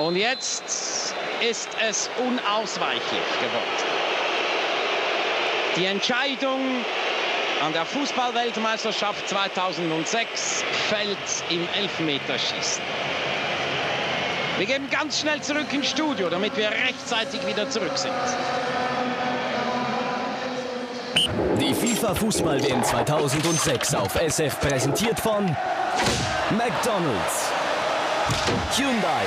Und jetzt ist es unausweichlich geworden. Die Entscheidung an der Fußballweltmeisterschaft 2006 fällt im Elfmeterschießen. Wir gehen ganz schnell zurück ins Studio, damit wir rechtzeitig wieder zurück sind. Die FIFA Fußball WM 2006 auf SF präsentiert von McDonald's, Hyundai,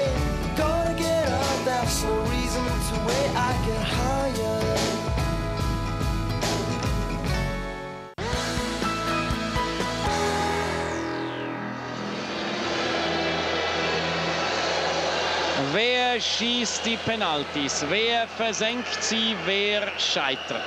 There's reason to wait. I get higher. Wer schießt die Penaltis? Wer versenkt sie? Wer scheitert?